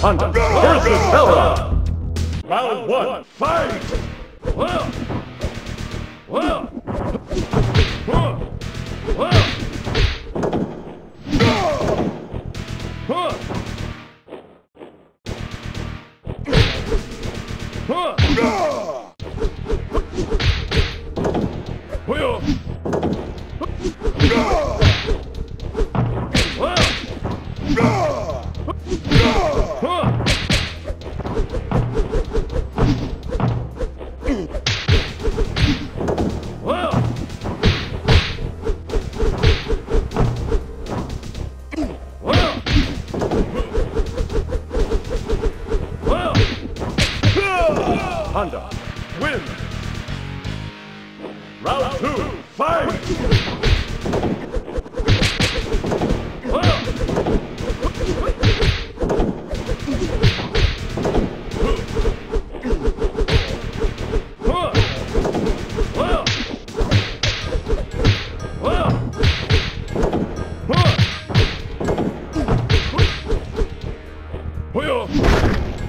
Hunter versus Bella. Round one, fight! Whoa! Whoa!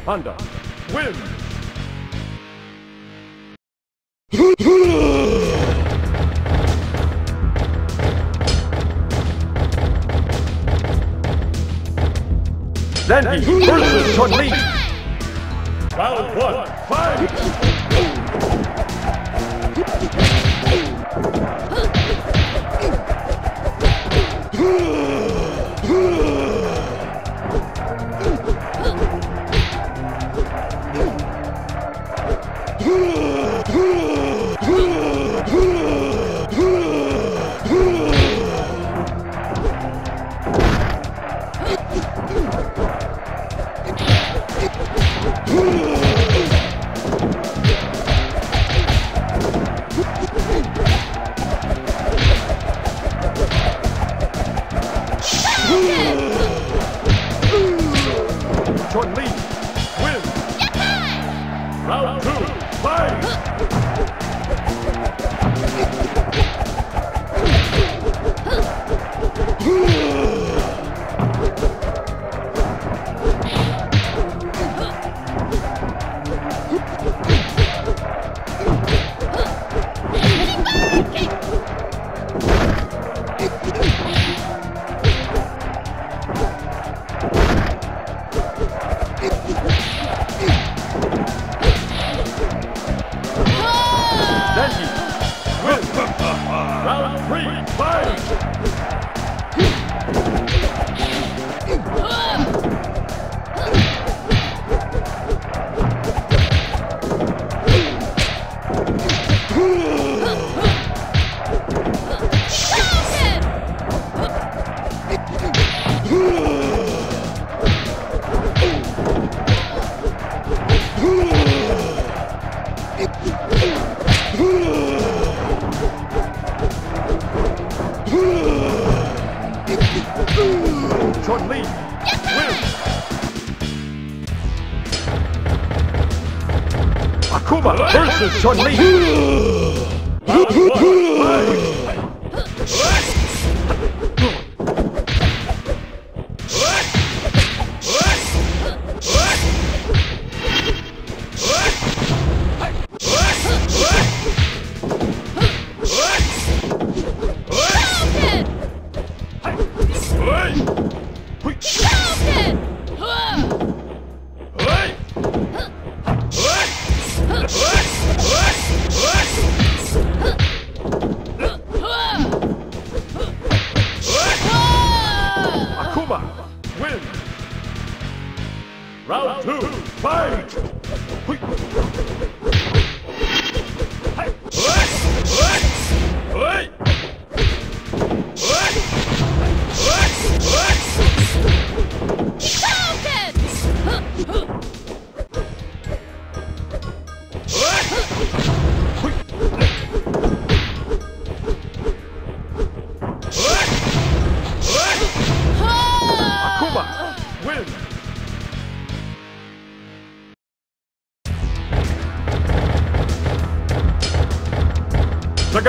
Honda, win! then he versus Chun-Li! Round one, fight! Uh, uh.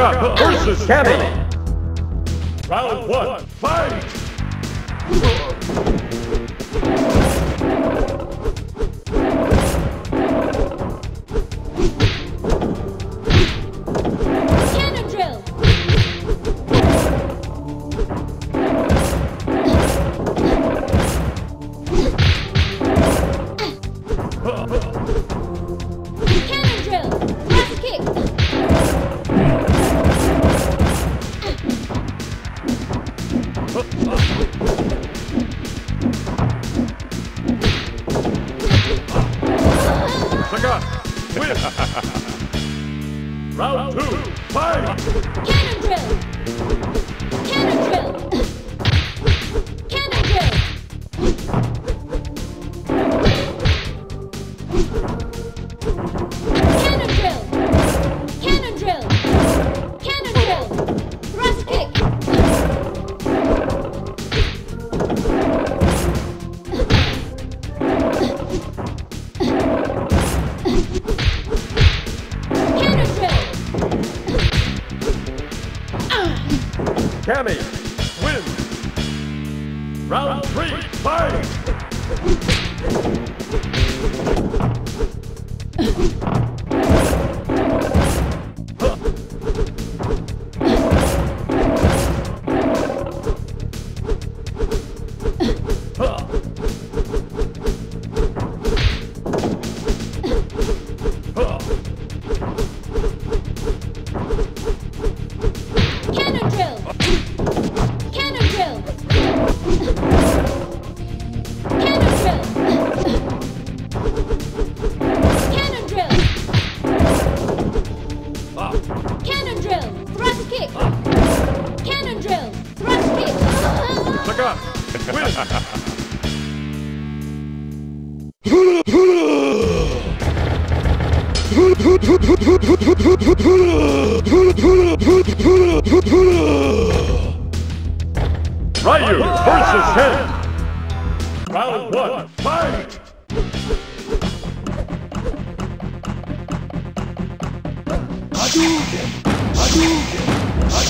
up. Versus Kenny. Round two. Cannon drill! Cannon drill! Thrust kick! Cannon drill! Thrust kick! Sagat, win. Ryu versus Ken. Round one, fight.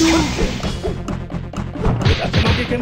That's an ugly can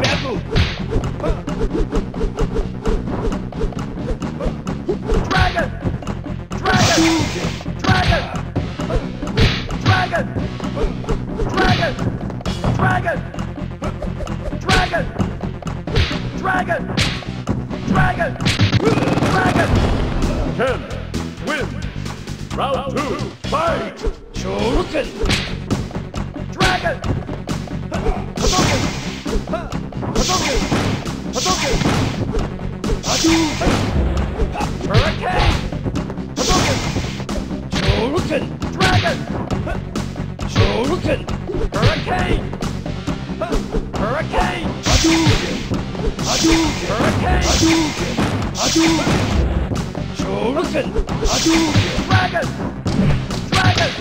Hadouken! Hadouken! Shoryuken! Hadouken! Dragon! Dragon!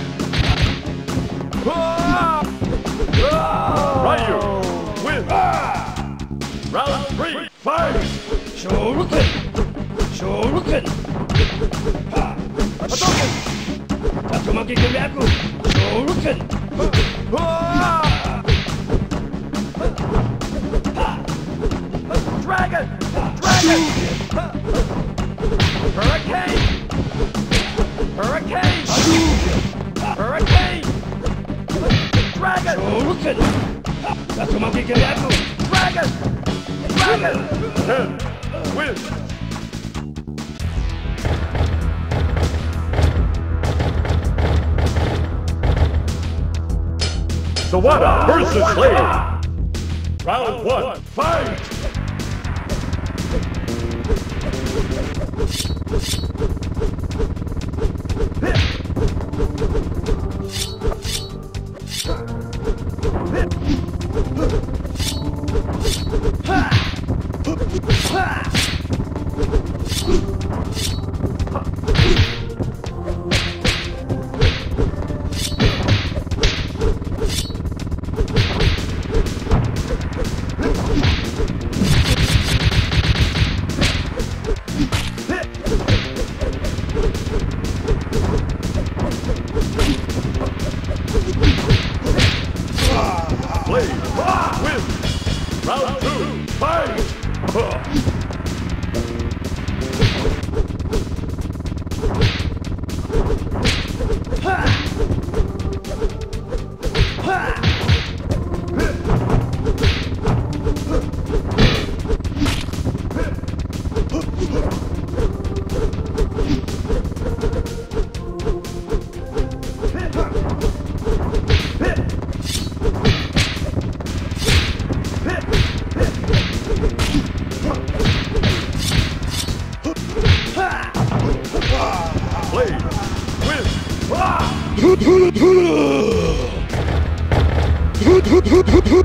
Ah! Ah! Ryu! Win! Ah! Round three! Fight! Shoryuken! Shoryuken! Ha! Hadouken! Tatsumaki Senpukyaku! Shoryuken! Ah! Dragon! Hurricane! Hurricane! Hurricane! Dragon! Dragon! Dragon! Ken, win! Sawada versus Slade! Round one, fight! Ha!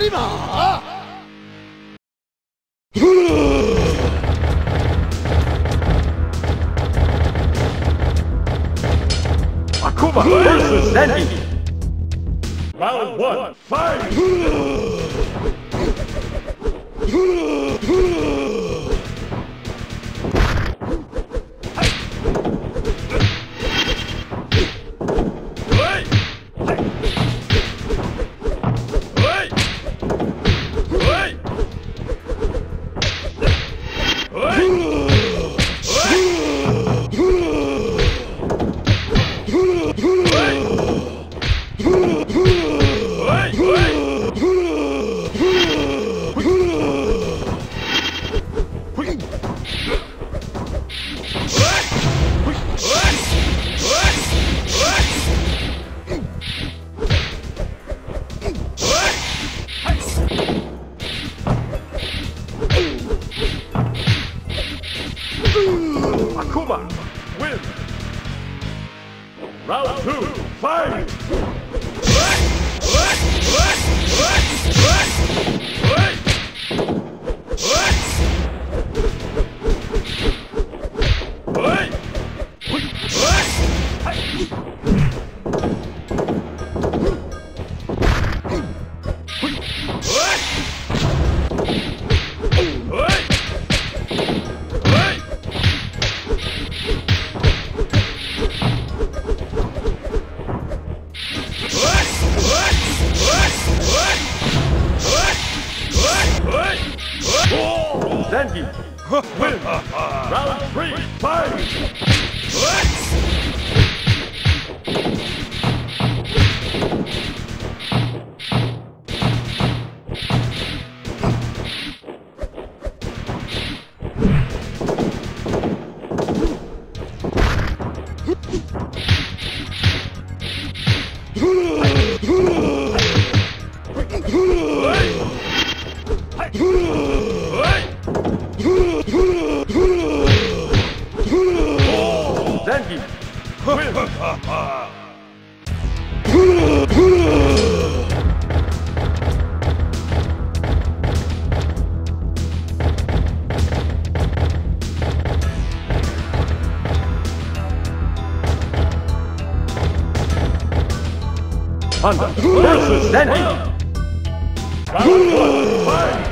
win. Akuma versus Zangief. Round one, fight! Win. Round two, fight! Zangief win. Round three, fight! Zangief win. Honda versus Zangief. Round one, fight!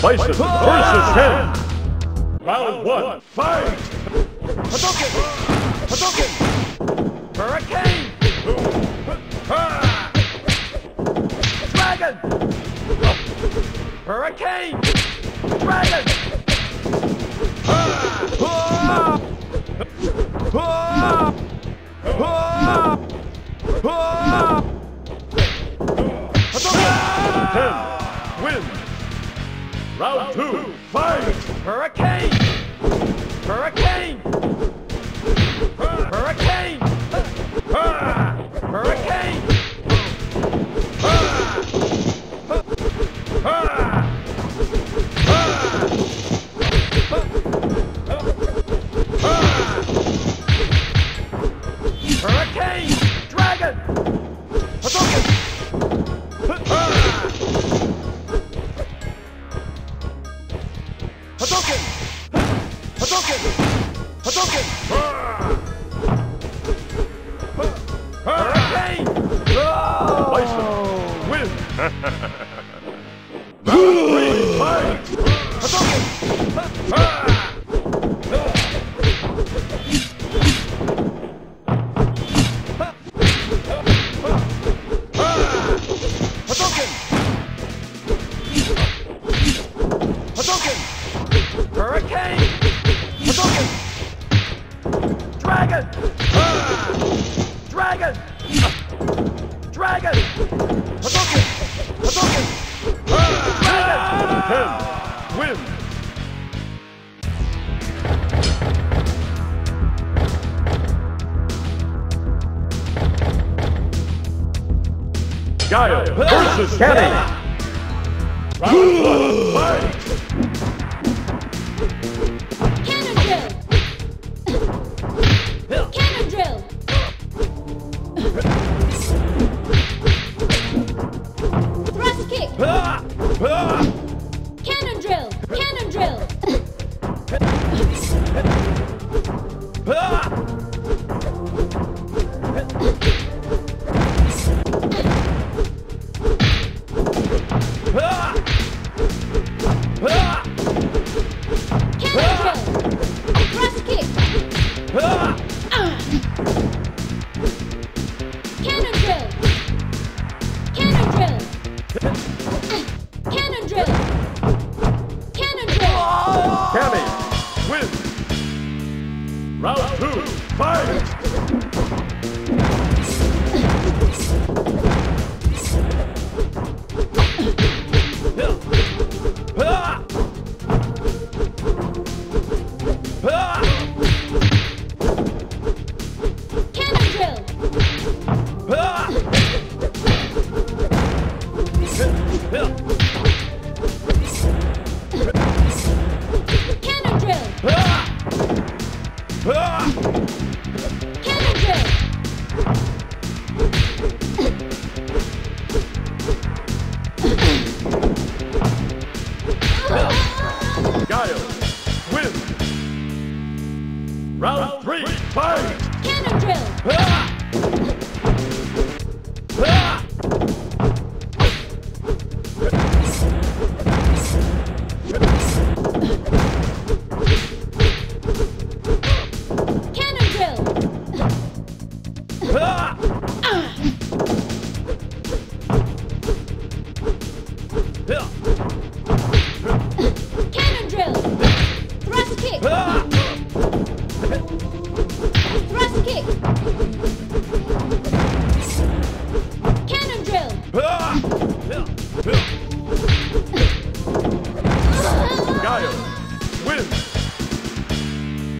Bison versus Ken. Round one, fight! Hadouken! Hadouken! Hurricane! Dragon! Hurricane! Dragon! Ken, win! Round two, fight! Hurricane! Hurricane! Hurricane! Hurricane! Ha ha ha ha. Versus Kenny. Round one, fight!